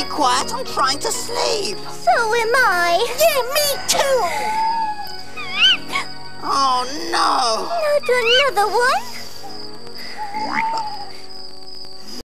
Be quiet, I'm trying to sleep. So am I. Yeah, me too. Oh, no. Not another one?